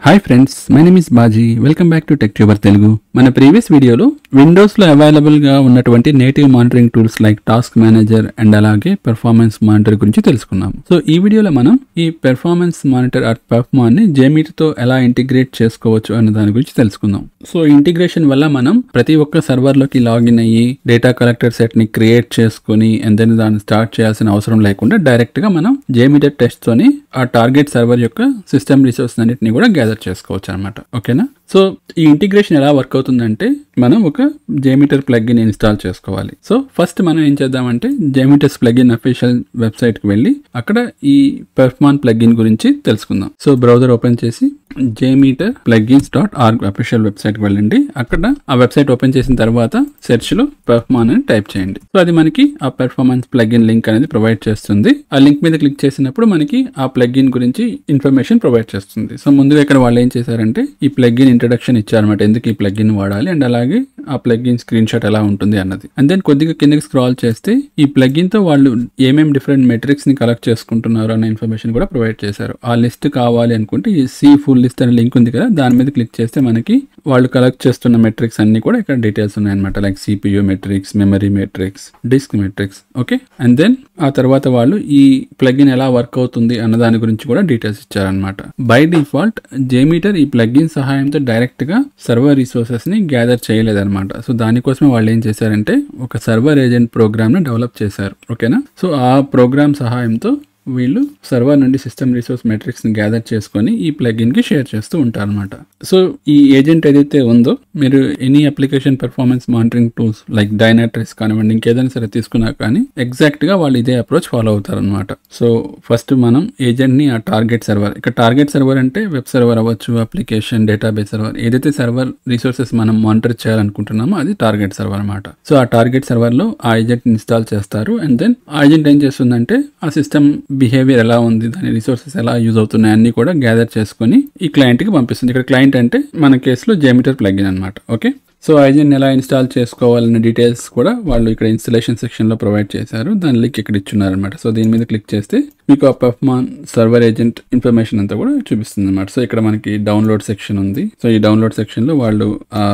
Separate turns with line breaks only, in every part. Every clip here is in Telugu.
Hi friends my name is Baji welcome back to tech tuber Telugu మన ప్రీవియస్ వీడియోలో విండోస్లో అవైలబుల్గా ఉన్నటువంటి native monitoring tools like task manager and అలాగే పెర్ఫార్మెన్స్ మానిటర్ గురించి తెలుసుకున్నాం సో ఈ వీడియోలో మనం ఈ పెర్ఫార్మెన్స్ మానిటర్ ఆర్ పెర్ఫార్మాన్ని ని జేమీటీతో ఎలా ఇంటిగ్రేట్ చేసుకోవచ్చు అనే దాని గురించి తెలుసుకుందాం. సో ఇంటిగ్రేషన్ వల్ల మనం ప్రతి ఒక్క సర్వర్లోకి లాగిన్ అయ్యి డేటా కలెక్టర్ సెట్ని క్రియేట్ చేసుకుని అండ్ దెన్ దాన్ని స్టార్ట్ చేయాల్సిన అవసరం లేకుండా డైరెక్ట్గా మనం జేమీటర్ టెస్ట్తోని ఆ టార్గెట్ సర్వర్ యొక్క సిస్టమ్ రిసోర్స్ అన్నింటినీ కూడా గ్యాదర్ చేసుకోవచ్చు అనమాట ఓకేనా సో ఈ ఇంటిగ్రేషన్ ఎలా వర్క్ అవుతుందంటే మనం ఒక జేమీటర్ ప్లగ్ఇన్ ఇన్స్టాల్ చేసుకోవాలి. సో ఫస్ట్ మనం ఏం చేద్దామంటే జేమీటర్స్ ప్లగ్ఇన్ అఫీషియల్ వెబ్సైట్కి వెళ్ళి అక్కడ ఈ పెర్ఫాన్ ప్లగ్ఇన్ గురించి తెలుసుకుందాం. సో బ్రౌజర్ ఓపెన్ చేసి JMeter plugins dot org official వెబ్సైట్కి వెళ్ళండి. అక్కడ ఆ వెబ్సైట్ ఓపెన్ చేసిన తర్వాత సెర్చ్లో పెర్ఫాన్ అని టైప్ చేయండి. సో అది మనకి ఆ పెర్ఫార్మెన్స్ ప్లగ్ఇన్ లింక్ అనేది ప్రొవైడ్ చేస్తుంది. ఆ లింక్ మీద క్లిక్ చేసినప్పుడు మనకి ఆ ప్లగ్ఇన్ గురించి ఇన్ఫర్మేషన్ ప్రొవైడ్ చేస్తుంది. సో ముందుగా ఇక్కడ వాళ్ళు ఏం చేశారంటే ఈ ప్లగ్ఇన్ ఇంట్రడక్షన్ ఇచ్చారన్నమాట. ఎందుకు ఈ ప్లగ్ఇన్ వాడాలి? అండ్ అలాగే ఆ ప్లగ్ఇన్ స్క్రీన్ షాట్ ఎలా ఉంటుంది అన్నది. అండ్ దెన్ కొద్దిగా కిందకి స్క్రాల్ చేస్తే ఈ ప్లగ్ఇన్తో వాళ్ళు ఏమేమి డిఫరెంట్ మెట్రిక్స్ని కలెక్ట్ చేసుకుంటున్నారు అనే ఇన్ఫర్మేషన్ కూడా ప్రొవైడ్ చేశారు. ఆ లిస్ట్ కావాలి అనుకుంటే ఈ సీ ఫుల్ లిస్ట్ అనే లింక్ ఉంది కదా దాని మీద క్లిక్ చేస్తే మనకి వాళ్ళు కలెక్ట్ చేస్తున్న మెట్రిక్స్ అన్ని కూడా ఇక్కడ డీటెయిల్స్ ఉన్నాయన్నమాట. Like CPU metrics memory metrics disk metrics okay and then ఆ తర్వాత వాళ్ళు ఈ ప్లగ్ఇన్ ఎలా వర్క్ అవుతుంది అన్న దాని గురించి కూడా డీటెయిల్స్ ఇచ్చారనమాట బై డిఫాల్ట్ జేమీటర్ ఈ ప్లగ్ఇన్ సహాయంతో డైరెక్ట్గా సర్వర్ రిసోర్సెస్ని గ్యాదర్ చేయలేదన్నమాట. సో దానికోసమే వాళ్ళు ఏం చేశారంటే ఒక సర్వర్ ఏజెంట్ ప్రోగ్రామ్ని డెవలప్ చేశారు ఓకేనా సో ఆ ప్రోగ్రామ్ సహాయంతో వీళ్ళు సర్వర్ నుండి సిస్టమ్ రిసోర్స్ మెట్రిక్స్ని గ్యాదర్ చేసుకొని ఈ ప్లగిన్కి షేర్ చేస్తూ ఉంటారనమాట సో ఈ ఏజెంట్ ఏదైతే ఉందో మీరు any application performance monitoring tools like Dynatrace కానివ్వండి ఇంకేదైనా సరే తీసుకున్నా కానీ ఎగ్జాక్ట్గా వాళ్ళు ఇదే అప్రోచ్ ఫాలో అవుతారనమాట సో ఫస్ట్ మనం ఏజెంట్ని ఆ టార్గెట్ సర్వర్ ఇక్కడ టార్గెట్ సర్వర్ అంటే వెబ్ సర్వర్ అవ్వచ్చు అప్లికేషన్ డేటాబేస్ సర్వర్ ఏదైతే సర్వర్ రిసోర్సెస్ మనం మానిటర్ చేయాలనుకుంటున్నామో అది టార్గెట్ సర్వర్ అనమాట సో ఆ టార్గెట్ సర్వర్లో ఆ ఏజెంట్ ఇన్స్టాల్ చేస్తారు అండ్ దెన్ ఆ ఏజెంట్ ఏం చేస్తుందంటే ఆ సిస్టమ్ బిహేవియర్ ఎలా ఉంది దాని రిసోర్సెస్ ఎలా యూజ్ అవుతున్నాయి అన్ని కూడా గ్యాదర్ చేసుకొని ఈ క్లయింట్కి పంపిస్తుంది. ఇక్కడ క్లయింట్ అంటే మన కేసులో జేమిటర్ ప్లగిన్ అనమాట ఓకే? సో ఐజెన్ ఎలా ఇన్స్టాల్ చేసుకోవాలన్న డీటెయిల్స్ కూడా వాళ్ళు ఇక్కడ ఇన్స్టలేషన్ సెక్షన్లో ప్రొవైడ్ చేశారు. దాని లింక్ ఇక్కడ ఇచ్చున్నారనమాట సో దీని మీద క్లిక్ చేస్తే మీకు ఆ పెఫ్మాన్ సర్వర్ ఏజెంట్ ఇన్ఫర్మేషన్ అంతా కూడా చూపిస్తుంది అనమాట సో ఇక్కడ మనకి డౌన్లోడ్ సెక్షన్ ఉంది. సో ఈ డౌన్లోడ్ సెక్షన్లో వాళ్ళు ఆ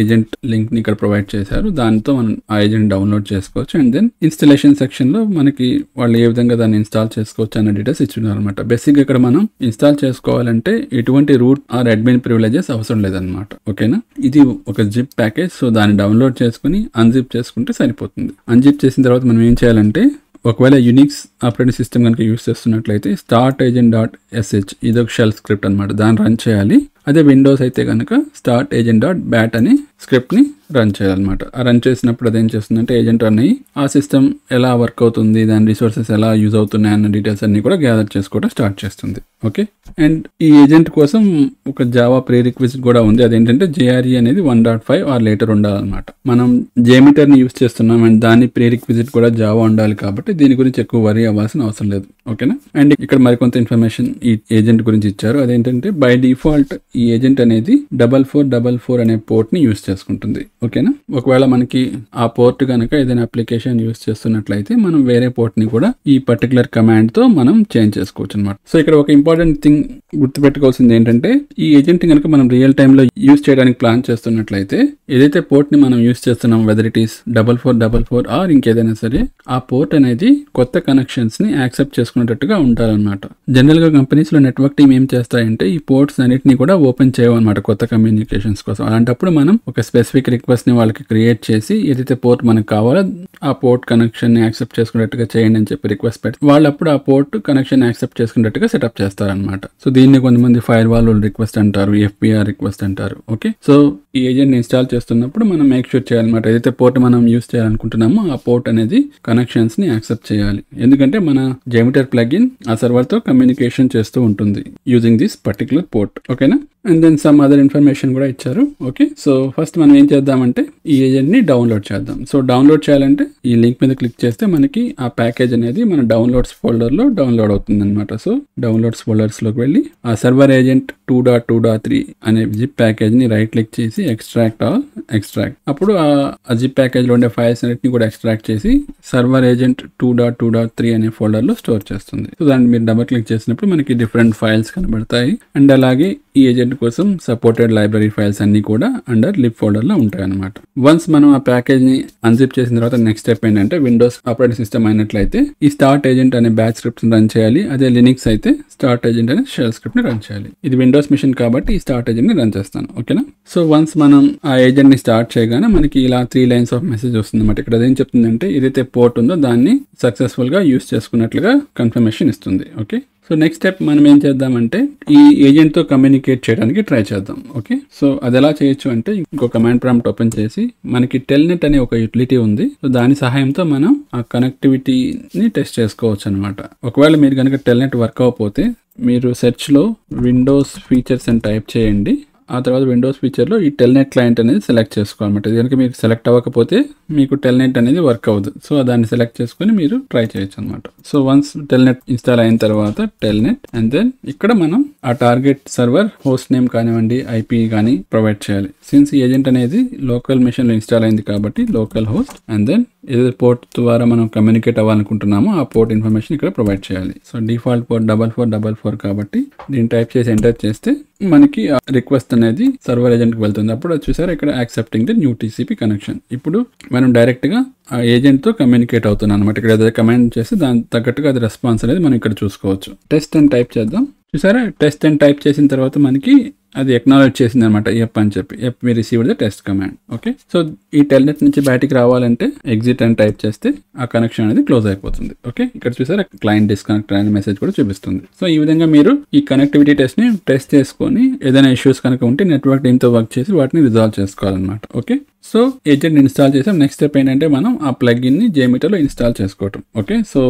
ఏజెంట్ లింక్ని ఇక్కడ ప్రొవైడ్ చేశారు. దాంతో మనం ఆ ఏజెంట్ డౌన్లోడ్ చేసుకోవచ్చు. అండ్ దెన్ ఇన్స్టలేషన్ సెక్షన్లో మనకి వాళ్ళు ఏ విధంగా దాన్ని ఇన్స్టాల్ చేసుకోవచ్చు అన్న డీటెయిల్స్ ఇచ్చున్నారనమాట బేసిక్గా ఇక్కడ మనం ఇన్స్టాల్ చేసుకోవాలంటే ఎటువంటి రూట్ ఆర్ అడ్మిన్ ప్రివిలేజెస్ అవసరం లేదనమాట ఓకేనా ఇది ఒక జిప్ ప్యాకేజ్ సో దాన్ని డౌన్లోడ్ చేసుకుని అన్జిప్ చేసుకుంటే సరిపోతుంది. అన్జిప్ చేసిన తర్వాత మనం ఏం చేయాలంటే ఒకవేళ యూనిక్స్ ఆపరేటింగ్ సిస్టమ్ కనుక యూస్ చేస్తున్నట్లయితే స్టార్ట్ ఏజెంట్ డాట్ ఎస్హెచ్ ఇది ఒక షెల్ స్క్రిప్ట్ అనమాట దాన్ని రన్ చేయాలి. అదే విండోస్ అయితే కనుక స్టార్ట్ ఏజెంట్ డాట్ బ్యాట్ అని స్క్రిప్ట్ని రన్ చేయాలన్నమాట. ఆ రన్ చేసినప్పుడు అదేం చేస్తుందంటే ఏజెంట్ రన్ అయ్యి ఆ సిస్టమ్ ఎలా వర్క్ అవుతుంది దాని రిసోర్సెస్ ఎలా యూజ్ అవుతున్నాయి అన్న డీటెయిల్స్ అన్ని కూడా గ్యాదర్ చేసుకోవడం స్టార్ట్ చేస్తుంది. ఓకే అండ్ ఈ ఏజెంట్ కోసం ఒక జావా ప్రీ రిక్వెస్ట్ కూడా ఉంది. అదేంటంటే జేఆర్ఈ అనేది one dot five or later ఉండాలన్నమాట. మనం జేమీటర్ని యూస్ చేస్తున్నాం అండ్ దాని ప్రీ రిక్విజిట్ కూడా జావా ఉండాలి కాబట్టి దీని గురించి ఎక్కువ వరీ అవ్వాల్సిన అవసరం లేదు. ఓకేనా? అండ్ ఇక్కడ మరికొంత ఇన్ఫర్మేషన్ ఈ ఏజెంట్ గురించి ఇచ్చారు. అదేంటంటే బై డిఫాల్ట్ ఈ ఏజెంట్ అనేది డబల్ ఫోర్ డబల్ ఫోర్ అనే పోర్ట్ని యూస్ చేసుకుంటుంది. ఓకేనా? ఒకవేళ మనకి ఆ పోర్ట్ కనుక ఏదైనా అప్లికేషన్ యూస్ చేస్తున్నట్లయితే మనం వేరే పోర్ట్ని కూడా ఈ పర్టికులర్ కమాండ్తో మనం చేంజ్ చేసుకోవచ్చు అనమాట సో ఇక్కడ ఒక ఇంపార్టెంట్ థింగ్ గుర్తుపెట్టుకోవాల్సింది ఏంటంటే ఈ ఏజెంట్ కనుక మనం రియల్ టైమ్లో యూస్ చేయడానికి ప్లాన్ చేస్తున్నట్లయితే ఏదైతే పోర్ట్ని మనం యూస్ చేస్తున్నాం whether it is double four double four or ఇంకేదైనా సరే ఆ పోర్ట్ అనేది కొత్త కనెక్షన్స్ని యాక్సెప్ట్ చేసుకునేటట్టుగా ఉంటారన్నమాట. జనరల్గా కంపెనీస్లో నెట్వర్క్ టీమ్ ఏం చేస్తాయంటే ఈ పోర్ట్స్ అన్నిటిని కూడా ఓపెన్ చేయవన్నమాట కొత్త కమ్యూనికేషన్స్ కోసం. అలాంటప్పుడు మనం ఒక స్పెసిఫిక్ రిక్వెస్ట్ని వాళ్ళకి క్రియేట్ చేసి ఏదైతే పోర్ట్ మనకు కావాలో ఆ పోర్ట్ కనెక్షన్ని యాక్సెప్ట్ చేసుకునేట్టుగా చేయండి అని చెప్పి రిక్వెస్ట్ పెట్టి వాళ్ళు అప్పుడు ఆ పోర్ట్ కనెక్షన్ యాక్సెప్ట్ చేసుకునేట్టుగా సెటప్ చేస్తారనమాట సో దీన్ని కొంతమంది ఫైర్ వాల్ రిక్వెస్ట్ అంటారు ఎఫ్పిఆర్ రిక్వెస్ట్ అంటారు ఓకే సో ఈ ఏజెంట్ ఇన్స్టాల్ చేస్తున్నప్పుడు మనం మేక్ షూర్ చేయాలన్నమాట. ఏదైతే పోర్ట్ మనం యూస్ చేయాలనుకుంటున్నామో ఆ పోర్ట్ అనేది కనెక్షన్స్ని యాక్సెప్ట్ చేయాలి. ఎందుకంటే మన జెమిటర్ ప్లగిన్ ఆ సర్వర్తో కమ్యూనికేషన్ చేస్తూ ఉంటుంది యూజింగ్ దిస్ పర్టికులర్ పోర్ట్ ఓకేనా and then some other information కూడా ఇచ్చారు. ఓకే సో ఫస్ట్ మనం ఏం చేద్దామంటే ఈ ఏజెంట్ని డౌన్లోడ్ చేద్దాం. సో డౌన్లోడ్ చేయాలంటే ఈ లింక్ మీద క్లిక్ చేస్తే మనకి ఆ ప్యాకేజ్ అనేది మన డౌన్లోడ్స్ ఫోల్డర్లో డౌన్లోడ్ అవుతుంది అనమాట సో డౌన్లోడ్స్ ఫోల్డర్స్లోకి వెళ్ళి ఆ server agent two dot two dot three అనే జిప్ ప్యాకేజ్ని రైట్ క్లిక్ చేసి ఎక్స్ట్రాక్ట్ ఆల్ ఎక్స్ట్రాక్ట్ అప్పుడు ఆ జిప్ ప్యాకేజ్లో ఉండే ఫైల్స్ అన్నిటిని కూడా ఎక్స్ట్రాక్ట్ చేసి server agent two dot two dot three అనే ఫోల్డర్లో స్టోర్ చేస్తుంది. సో దాన్ని మీరు డబుల్ క్లిక్ చేసినప్పుడు మనకి డిఫరెంట్ ఫైల్స్ కనబడతాయి. అండ్ అలాగే ఈ ఏజెంట్ కోసం సపోర్టెడ్ లైబ్రరీ ఫైల్స్ అన్ని కూడా అండర్ లిప్ ఫోల్డర్లో ఉంటాయి అనమాట వన్స్ మనం ఆ ప్యాకేజ్ని అన్జిప్ చేసిన తర్వాత నెక్స్ట్ స్టెప్ ఏంటంటే విండోస్ ఆపరేటింగ్ సిస్టమ్ అయినట్లయితే ఈ స్టార్ట్ ఏజెంట్ అనే బ్యాచ్ స్క్రిప్ట్ రన్ చేయాలి. అదే లినిక్స్ అయితే స్టార్ట్ ఏజెంట్ అనే షెల్ స్క్రిప్ట్ని రన్ చేయాలి. ఇది విండోస్ మిషన్ కాబట్టి ఈ స్టార్ట్ ఏజెంట్ని రన్ చేస్తాను. ఓకేనా సో వన్స్ మనం ఆ ఏజెంట్ని స్టార్ట్ చేయగానే మనకి ఇలా త్రీ లైన్స్ ఆఫ్ మెసేజ్ వస్తుంది అనమాట ఇక్కడ అదేం చెప్తుందంటే ఏదైతే పోర్ట్ ఉందో దాన్ని సక్సెస్ఫుల్గా యూస్ చేసుకున్నట్లుగా కన్ఫర్మేషన్ ఇస్తుంది. ఓకే సో నెక్స్ట్ స్టెప్ మనం ఏం చేద్దామంటే ఈ ఏజెంట్తో కమ్యూనికేట్ చేయడానికి ట్రై చేద్దాం. ఓకే సో అది ఎలా చేయొచ్చు అంటే ఇంకో కమాండ్ ప్రాంప్ట్ ఓపెన్ చేసి మనకి టెల్నెట్ అనే ఒక యూటిలిటీ ఉంది. సో దాని సహాయంతో మనం ఆ కనెక్టివిటీని టెస్ట్ చేసుకోవచ్చు అనమాట ఒకవేళ మీరు కనుక టెల్నెట్ వర్క్ అవ్వకపోతే మీరు సెర్చ్లో విండోస్ ఫీచర్స్ అని టైప్ చేయండి. ఆ తర్వాత విండోస్ ఫీచర్లో ఈ టెల్నెట్ క్లయింట్ అనేది సెలెక్ట్ చేసుకోవాలన్నమాట. ఇది కనుక సెలెక్ట్ అవ్వకపోతే మీకు టెల్నెట్ అనేది వర్క్ అవ్వదు. సో దాన్ని సెలెక్ట్ చేసుకుని మీరు ట్రై చేయొచ్చు అనమాట సో వన్స్ టెల్నెట్ ఇన్స్టాల్ అయిన తర్వాత టెల్నెట్ అండ్ దెన్ ఇక్కడ మనం ఆ టార్గెట్ సర్వర్ హోస్ట్ నేమ్ కానివ్వండి ఐపీ కానీ ప్రొవైడ్ చేయాలి. సిన్స్ ఈ ఏజెంట్ అనేది లోకల్ మిషన్లో ఇన్స్టాల్ అయింది కాబట్టి లోకల్ హోస్ట్ అండ్ దెన్ ఏదైతే పోర్ట్ ద్వారా మనం కమ్యూనికేట్ అవ్వాలనుకుంటున్నామో ఆ పోర్ట్ ఇన్ఫర్మేషన్ ఇక్కడ ప్రొవైడ్ చేయాలి. So default port double four double four కాబట్టి దీన్ని టైప్ చేసి ఎంటర్ చేస్తే మనకి రిక్వెస్ట్ అనేది సర్వర్ ఏజెంట్కి వెళ్తుంది. అప్పుడు చూసారా ఇక్కడ accepting the new TCP connection ఇప్పుడు మనం డైరెక్ట్గా ఆ ఏజెంట్తో కమ్యూనికేట్ అవుతున్నాం అనమాట ఇక్కడ ఏదైతే కమాండ్ చేసి దాని తగ్గట్టుగా అది రెస్పాన్స్ అనేది మనం ఇక్కడ చూసుకోవచ్చు. టెస్ట్ అని టైప్ చేద్దాం. చూసారా? టెస్ట్ అని టైప్ చేసిన తర్వాత మనకి అది ఎక్నాలెడ్జ్ చేసింది అనమాట ఎప్ అని చెప్పి. ఎప్ మీ received the test command okay so ఈ టెల్నెట్ నుంచి బయటికి రావాలంటే ఎగ్జిట్ అని టైప్ చేస్తే ఆ కనెక్షన్ అనేది క్లోజ్ అయిపోతుంది. ఓకే ఇక్కడ చూసారా? క్లయింట్ డిస్కనెక్ట్ అనే మెసేజ్ కూడా చూపిస్తుంది. సో ఈ విధంగా మీరు ఈ కనెక్టివిటీ టెస్ట్ని టెస్ట్ చేసుకొని ఏదైనా ఇష్యూస్ కనుక ఉంటే నెట్వర్క్ టీమ్తో వర్క్ చేసి వాటిని రిజాల్వ్ చేసుకోవాలన్నమాట. ఓకే సో ఏజెంట్ ఇన్స్టాల్ చేసాం. నెక్స్ట్ స్టెప్ ఏంటంటే మనం ఆ ప్లగ్ఇన్ని జేమీటర్లో ఇన్స్టాల్ చేసుకోవటం. ఓకే సో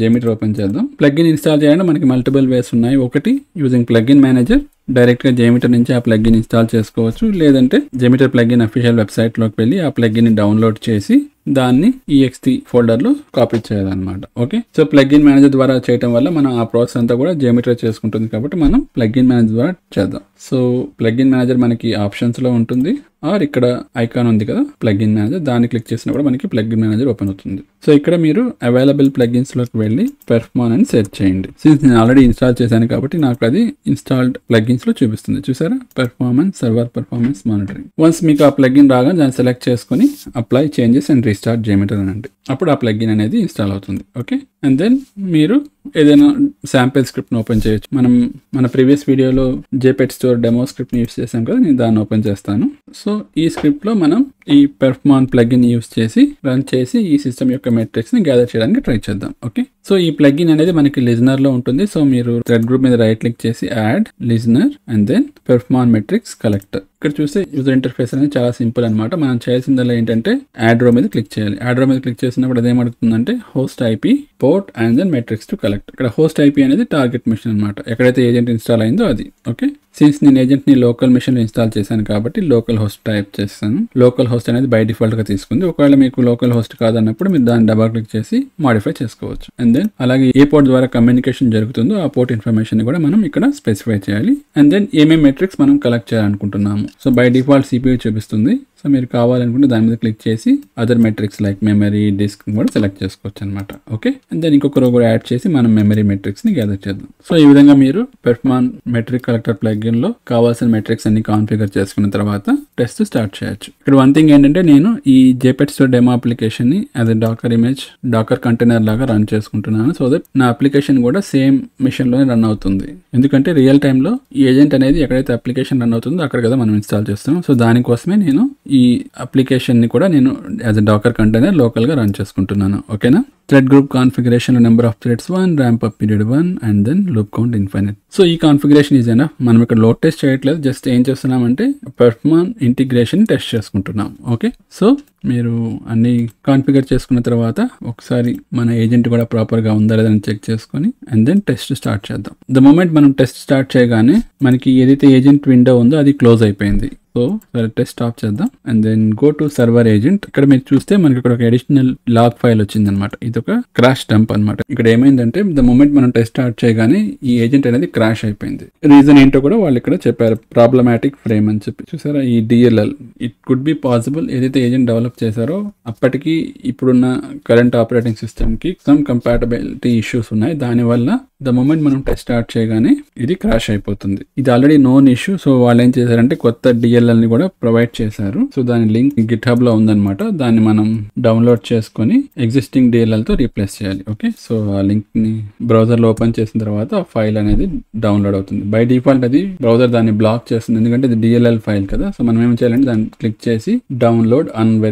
జేమీటర్ ఓపెన్ చేద్దాం. ప్లగ్ఇన్ ఇన్స్టాల్ చేయడానికి మనకి మల్టిపుల్ వేస్ ఉన్నాయి. ఒకటి యూజింగ్ ప్లగ్ఇన్ మేనేజర్ డైరెక్ట్గా జెమిటర్ నుంచి ఆ ప్లగ్ఇన్ ఇన్స్టాల్ చేసుకోవచ్చు. లేదంటే జెమిటర్ ప్లగ్ఇన్ అఫీషియల్ వెబ్సైట్లోకి వెళ్ళి ఆ ప్లగ్ని డౌన్లోడ్ చేసి దాన్ని ఈఎక్స్టీ ఫోల్డర్లో కాపీ చేయాలన్నమాట. ఓకే సో ప్లగ్ఇన్ మేనేజర్ ద్వారా చేయడం వల్ల మనం ఆ ప్రాసెస్ అంతా కూడా జియోమెట్రీ చేసుకుంటుంది కాబట్టి మనం ప్లగ్ఇన్ మేనేజర్ ద్వారా చేద్దాం. సో ప్లగ్ఇన్ మేనేజర్ మనకి ఆప్షన్స్లో ఉంటుంది. ఆర్ ఇక్కడ ఐకాన్ ఉంది కదా ప్లగ్ఇన్ మేనేజర్ దాన్ని క్లిక్ చేసినా కూడా మనకి ప్లగ్ఇన్ మేనేజర్ ఓపెన్ అవుతుంది. సో ఇక్కడ మీరు అవైలబుల్ ప్లగ్ఇన్స్లోకి వెళ్ళి పెర్ఫాన్ అని సెర్చ్ చేయండి. సిన్స్ నేను ఆల్రెడీ ఇన్స్టాల్ చేశాను కాబట్టి నాకు అది ఇన్స్టాల్డ్ ప్లగ్ఇన్స్లో చూపిస్తుంది. చూసారా? Performance server performance monitoring once మీకు ఆ ప్లగ్ఇన్ రాగా దాన్ని సెలెక్ట్ చేసుకొని అప్లై చేంజెస్ అండ్ రీస్టార్ట్ చేయమంటుంది అని అంటే అప్పుడు ఆ ప్లగ్ఇన్ అనేది ఇన్స్టాల్ అవుతుంది. ఓకే అండ్ దెన్ మీరు ఏదైనా శాంపిల్ స్క్రిప్ట్ని ఓపెన్ చేయొచ్చు. మనం మన ప్రీవియస్ వీడియోలో జేపెట్ స్టోర్ డెమో స్క్రిప్ట్ని యూస్ చేసాం కదా నేను దాన్ని ఓపెన్ చేస్తాను. సో ఈ స్క్రిప్ట్లో మనం ఈ పెర్ఫాన్ ప్లగ్ఇన్ యూస్ చేసి రన్ చేసి ఈ సిస్టమ్ యొక్క మెట్రిక్స్ని గ్యాదర్ చేయడానికి ట్రై చేద్దాం ఓకే సో ఈ ప్లగ్ఇన్ అనేది మనకి లిజనర్లో ఉంటుంది. సో మీరు థ్రెడ్ గ్రూప్ మీద రైట్ క్లిక్ చేసి add listener and then perfmon metrics collector ఇక్కడ చూస్తే యూజర్ ఇంటర్ఫేస్ అనేది చాలా సింపుల్ అనమాట మనం చేయాల్సిందల్లా ఏంటంటే యాడ్రో మీద క్లిక్ చేయాలి. యాడ్రో మీద క్లిక్ చేసినప్పుడు అదేమడుతుందంటే అడుగుతుందంటే host IP port and then metrics to collect ఇక్కడ హోస్ట్ ఐపీ అనేది టార్గెట్ మిషన్ అనమాట ఎక్కడైతే ఏజెంట్ ఇన్స్టాల్ అయిందో అది. ఓకే సిన్స్ నేను ఏజెంట్ని లోకల్ మిషన్లో ఇన్స్టాల్ చేశాను కాబట్టి లోకల్ హోస్ట్ టైప్ చేస్తాను. లోకల్ హోస్ట్ అనేది బై డిఫాల్ట్గా తీసుకుంది. ఒకవేళ మీకు లోకల్ హోస్ట్ కాదన్నప్పుడు మీరు దాన్ని డబల్ క్లిక్ చేసి మాడిఫై చేసుకోవచ్చు. అండ్ దెన్ అలాగే ఏ పోర్ట్ ద్వారా కమ్యూనికేషన్ జరుగుతుందో ఆ పోర్ట్ ఇన్ఫర్మేషన్ కూడా మనం ఇక్కడ స్పెసిఫై చేయాలి. అండ్ దెన్ ఏమేమి మెట్రిక్స్ మనం కలెక్ట్ చేయాలనుకుంటున్నాము. సో బై డిఫాల్ట్ సిపియూ చూపిస్తుంది. సో మీరు కావాలనుకుంటే దాని మీద క్లిక్ చేసి other metrics like memory disk కూడా సెలెక్ట్ చేసుకోవచ్చు అనమాట ఓకే అండ్ దెన్ ఇంకొక రో కూడా యాడ్ చేసి మనం మెమరీ మెట్రిక్స్ని గ్యాదర్ చేద్దాం. సో ఈ విధంగా మీరు పెర్ఫాన్ మెట్రిక్ కలెక్టర్ ప్లగ్ లో కావాల్సిన మెట్రిక్స్ అన్ని కాన్ఫిగర్ చేసుకున్న తర్వాత టెస్ట్ స్టార్ట్ చేయొచ్చు. ఇక్కడ వన్ థింగ్ ఏంటంటే నేను ఈ JPet store demo అప్లికేషన్ని as Docker image Docker container లాగా రన్ చేసుకుంటున్నాను సో దట్ నా అప్లికేషన్ కూడా సేమ్ మిషన్లోనే రన్ అవుతుంది. ఎందుకంటే రియల్ టైమ్లో ఈ ఏజెంట్ అనేది ఎక్కడైతే అప్లికేషన్ రన్ అవుతుందో అక్కడ కదా మనం ఇన్స్టాల్ చేస్తాం సో దానికోసమే నేను ఈ అప్లికేషన్ని కూడా నేను యాజ్ అ డాకర్ కంటైనర్ లోకల్గా రన్ చేసుకుంటున్నాను. ఓకేనా thread group configuration number of threads one ramp up period one and then loop count infinite so ఈ కాన్ఫిగరేషన్ ఈజ్ ఎనఫ్ మనం ఇక్కడ లోడ్ టెస్ట్ చేయట్లేదు. జస్ట్ ఏం చేస్తున్నామంటే పెర్ఫాన్ ఇంటిగ్రేషన్ టెస్ట్ చేసుకుంటున్నాం. ఓకే సో మీరు అన్ని కాన్ఫిగర్ చేసుకున్న తర్వాత ఒకసారి మన ఏజెంట్ కూడా ప్రాపర్గా ఉందా లేదని చెక్ చేసుకొని అండ్ దెన్ టెస్ట్ స్టార్ట్ చేద్దాం. ద మూమెంట్ మనం టెస్ట్ స్టార్ట్ చేయగానే మనకి ఏదైతే ఏజెంట్ విండో ఉందో అది క్లోజ్ అయిపోయింది. సో సరే టెస్ట్ ఆఫ్ చేద్దాం and then go to server agent ఇక్కడ మీరు చూస్తే మనకి ఇక్కడ ఒక అడిషనల్ లాగ్ ఫైల్ వచ్చింది అనమాట ఇది ఒక క్రాష్ డంప్ అనమాట ఇక్కడ ఏమైందంటే ద మూమెంట్ మనం టెస్ట్ స్టార్ట్ చేయగానే ఈ ఏజెంట్ అనేది క్రాష్ అయిపోయింది. రీజన్ ఏంటో కూడా వాళ్ళు ఇక్కడ చెప్పారు. ప్రాబ్లమాటిక్ ఫ్రేమ్ అని చెప్పి. చూసారా? ఈ DLL it could be possible ఏదైతే ఏజెంట్ డెవలప్ చేశారో అప్పటికి ఇప్పుడున్న కరెంట్ ఆపరేటింగ్ సిస్టమ్కి సమ్ కంపాటబిలిటీ ఇష్యూస్ ఉన్నాయి దానివల్ల ద మూమెంట్ మనం టెస్ట్ స్టార్ట్ చేయగానే ఇది క్రాష్ అయిపోతుంది. ఇది ఆల్రెడీ నోన్ ఇష్యూ సో వాళ్ళు ఏం చేశారంటే కొత్త డిఎల్ఎల్ని కూడా ప్రొవైడ్ చేశారు. సో దాని లింక్ గిట్ హబ్లో ఉందన్నమాట. దాన్ని మనం డౌన్లోడ్ చేసుకొని ఎగ్జిస్టింగ్ డిఎల్ఎల్తో రీప్లేస్ చేయాలి. ఓకే సో ఆ లింక్ని బ్రౌజర్లో ఓపెన్ చేసిన తర్వాత ఫైల్ అనేది డౌన్లోడ్ అవుతుంది. బై డిఫాల్ట్ అది బ్రౌజర్ దాన్ని బ్లాక్ చేస్తుంది. ఎందుకంటే ఇది డిఎల్ఎల్ ఫైల్ కదా. సో మనం ఏం చేయాలంటే దాన్ని క్లిక్ చేసి డౌన్లోడ్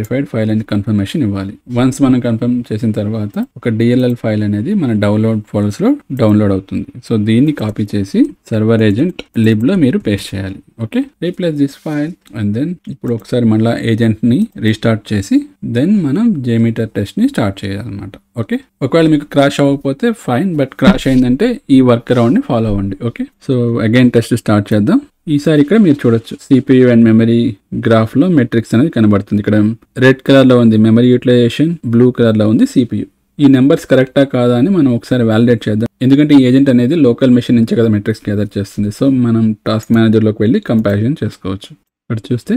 వెరిఫైడ్ ఫైల్ అని కన్ఫర్మేషన్ ఇవ్వాలి. వన్స్ మనం కన్ఫర్మ్ చేసిన తర్వాత ఒక డిఎల్ఎల్ ఫైల్ అనేది మన డౌన్లోడ్ ఫోల్డర్స్లో డౌన్లోడ్ అవుతుంది. సో దీన్ని కాపీ చేసి సర్వర్ ఏజెంట్ లిబ్లో మీరు పేస్ట్ చేయాలి. Okay replace this file and then ఇప్పుడు ఒకసారి మళ్ళీ ఏజెంట్ని రీస్టార్ట్ చేసి దెన్ మనం జేమీటర్ టెస్ట్ని స్టార్ట్ చేయాలన్నమాట. ఓకే ఒకవేళ మీకు క్రాష్ అవ్వకపోతే ఫైన్ బట్ క్రాష్ అయిందంటే ఈ వర్క్ అరౌండ్ని ఫాలో అవ్వండి. Okay so again test start చేద్దాం. ఈసారి ఇక్కడ మీరు చూడొచ్చు. సిపియు అండ్ మెమరీ గ్రాఫ్లో మెట్రిక్స్ అనేది కనబడుతుంది ఇక్కడ. రెడ్ కలర్లో ఉంది మెమరీ యూటిలైజేషన్ బ్లూ కలర్లో ఉంది సిపియు ఈ నెంబర్స్ కరెక్టా కాదా అని మనం ఒకసారి వ్యాలిడేట్ చేద్దాం. ఎందుకంటే ఈ ఏజెంట్ అనేది లోకల్ మెషిన్ నుంచే కదా మెట్రిక్స్ గ్యాదర్ చేస్తుంది. సో మనం టాస్క్ మేనేజర్లోకి వెళ్ళి కంపారిజన్ చేసుకోవచ్చు. ఇక్కడ చూస్తే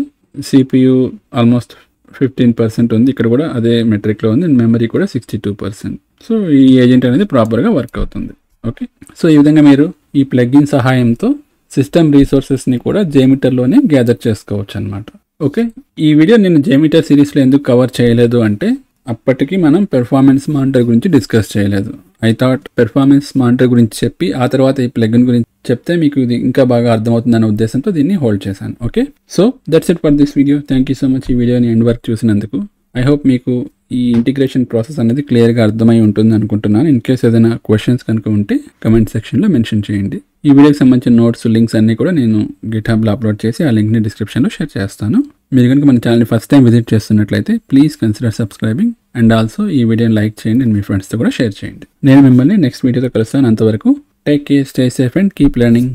సిపియు ఆల్మోస్ట్ ఫిఫ్టీన్ పర్సెంట్ ఉంది. ఇక్కడ కూడా అదే మెట్రిక్లో ఉంది. మెమరీ కూడా సిక్స్టీ టూ పర్సెంట్ సో ఈ ఏజెంట్ అనేది ప్రాపర్గా వర్క్ అవుతుంది. ఓకే సో ఈ విధంగా మీరు ఈ ప్లగ్ఇన్ సహాయంతో సిస్టమ్ రీసోర్సెస్ని కూడా జేమీటర్లోనే గ్యాదర్ చేసుకోవచ్చు అనమాట ఓకే ఈ వీడియో నేను జేమీటర్ సిరీస్లో ఎందుకు కవర్ చేయలేదు అంటే అప్పటికి మనం పెర్ఫార్మెన్స్ మానిటర్ గురించి డిస్కస్ చేయలేదు. ఐ థాట్ పెర్ఫార్మెన్స్ మానిటర్ గురించి చెప్పి ఆ తర్వాత ఈ ప్లగిన్ గురించి చెప్తే మీకు ఇది ఇంకా బాగా అర్థమవుతుందనే ఉద్దేశంతో దీన్ని హోల్డ్ చేశాను. Okay so that's it for this video thank you so much ఈ వీడియోని ఎండ్ వరకు చూసినందుకు. ఐ హోప్ మీకు ఈ ఇంటిగ్రేషన్ ప్రాసెస్ అనేది క్లియర్గా అర్థమై ఉంటుంది అనుకుంటున్నాను ఇన్ కేస్ ఏదైనా క్వశ్చన్స్ కనుక ఉంటే కమెంట్ సెక్షన్లో మెన్షన్ చేయండి. ఈ వీడియోకి సంబంధించిన నోట్స్ లింక్స్ అన్ని కూడా నేను గిట్ అప్లోడ్ చేసి ఆ లింక్ని డిస్క్రిప్షన్లో షేర్ చేస్తాను. మీరు కనుక మన ఛానల్ని ఫస్ట్ టైం విజిట్ చేస్తున్నట్లయితే please consider subscribing and also ఈ వీడియోని లైక్ చేయండి అండ్ మీ ఫ్రెండ్స్తో కూడా షేర్ చేయండి. నేను మిమ్మల్ని నెక్స్ట్ వీడియోతో కలుస్తాను. అంతవరకు take care stay safe and keep learning